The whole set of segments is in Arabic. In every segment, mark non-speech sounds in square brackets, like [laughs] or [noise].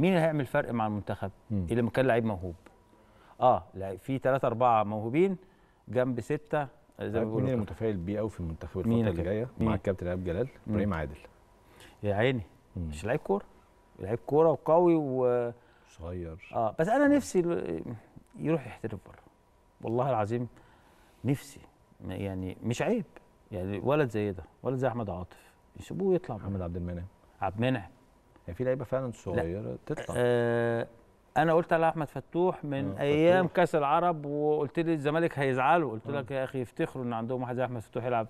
مين اللي هيعمل فرق مع المنتخب مم. اللي لما كان لعيب موهوب آه في ثلاثة أربعة موهوبين جنب ستة زي ما مين بيقولوا اللي كده. متفائل بيه قوي في المنتخب مين الفترة اللي كابتن؟ مع مين؟ الكابتن إيهاب جلال إبراهيم عادل يا عيني مم. مش لعيب كورة لعيب كورة وقوي و صغير آه بس أنا نفسي يروح يحترف بره والله العظيم نفسي يعني مش عيب يعني ولد زي ده ولد زي أحمد عاطف يسيبوه يطلع. محمد عبد المنعم عبد المنعم يعني في لعيبة فعلا صغيرة تطلع. آه أنا قلت على أحمد فتوح من آه، أيام فتوح. كأس العرب وقلت لي الزمالك هيزعلوا. قلت آه. لك يا أخي يفتخروا إن عندهم واحد زي أحمد فتوح يلعب.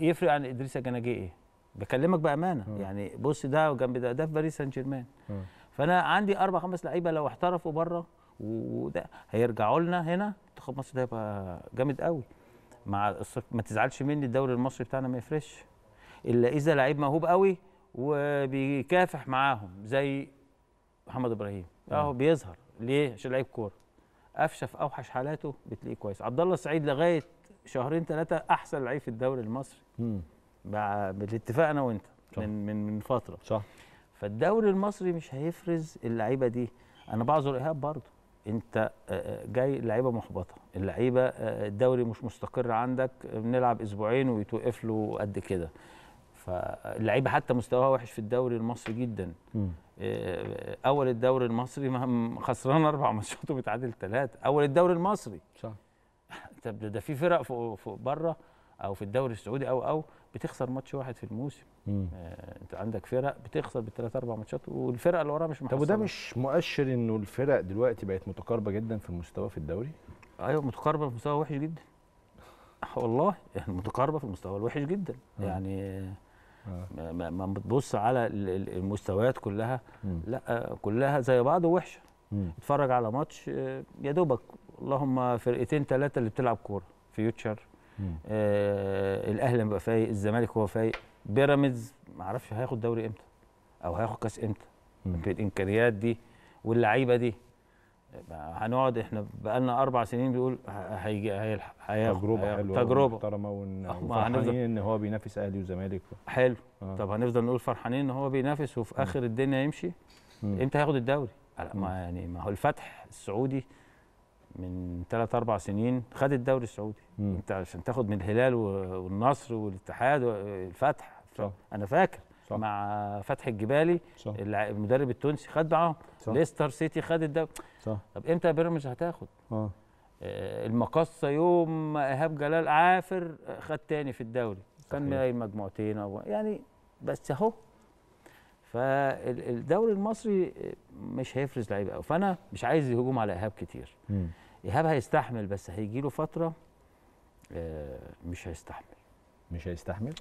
يفرق عن إدريس جناجي إيه بكلمك بأمانة. آه. يعني بص ده جنب ده ده في باريس سان جيرمان آه. فأنا عندي أربع خمس لعيبة لو احترفوا بره وده هيرجعوا لنا هنا منتخب مصر ده هيبقى جامد قوي. مع الص- ما تزعلش مني الدوري المصري بتاعنا ما يفرقش. إلا إذا لعيب موهوب قوي وبيكافح معاهم زي محمد إبراهيم. أهو بيظهر ليه؟ عشان لعيب كورة. قفشه في أوحش حالاته بتلاقيه كويس. عبد الله السعيد لغاية شهرين ثلاثة أحسن لعيب في الدوري المصري. بالاتفاق أنا وأنت صح. من من من فترة. صح. فالدوري المصري مش هيفرز اللعيبة دي. أنا بعذر إيهاب برضه. أنت آه، آه، جاي لعيبة محبطة. اللعيبة آه، الدوري مش مستقر عندك. بنلعب أسبوعين ويتوقف له قد كده. فاللعيبة حتى مستواها وحش في الدوري المصري جدا. مم. آه، أول الدوري المصري خسران أربع ماتشات ومتعادل ثلاثة أول الدوري المصري. صح. [laughs] طب ده- في فرق فوق فوق بره أو في الدوري السعودي أو أو بتخسر ماتش واحد في الموسم. مم. آه، أنت عندك فرق بتخسر بالثلاث أربع ماتشات والفرقه اللي وراها مش محصله طب وده مش مؤشر إنه الفرق دلوقتي بقت متقاربة جدا في المستوى في الدوري؟ أيوه متقاربة في مستوى وحش جدا. [laughs] والله يعني متقاربة في المستوى الوحش جدا. يعني آه. ما- ما بتبص على ال- ال- المستويات كلها مم. لا كلها زي بعض ووحشة. اتفرج على ماتش آه، يا دوبك اللهم فرقتين ثلاثة اللي بتلعب كورة فيوتشر. آه الأهلي بيبقى فايق الزمالك هو فايق بيراميدز ما أعرفش هياخد دوري إمتى أو هياخد كأس إمتى. بالإمكانيات دي واللعيبة دي هنقعد إحنا بقالنا أربع سنين بيقول هيجي هيلحق هياخد تجربة حلوة تجربة. محترمه [laughs] وفرحانين إن هو بينافس أهلي وزمالك حلو. آه. طب هنفضل نقول فرحانين إن هو بينافس وفي آخر الدنيا يمشي. إمتى هياخد الدوري؟ ما يعني ما هو الفتح السعودي من ثلاث أربع سنين خد الدوري السعودي. أنت عشان تاخد من الهلال والنصر والاتحاد والفتح صح. أنا فاكر. صح. مع فتح الجبالي. صح. المدرب التونسي خد معاهم. ليستر سيتي خد الدوري صح. طب إمتى بيراميدز هتاخد؟ آه. آه، المقصه يوم إيهاب جلال عافر خد تاني في الدوري. كان. ملاقي مجموعتين أو يعني بس أهو. فالدوري المصري مش هيفرز لعيبه قوي فأنا مش عايز هجوم على إيهاب كتير. إيهاب هيستحمل بس هيجي له فترة آه، مش هيستحمل. مش هيستحمل؟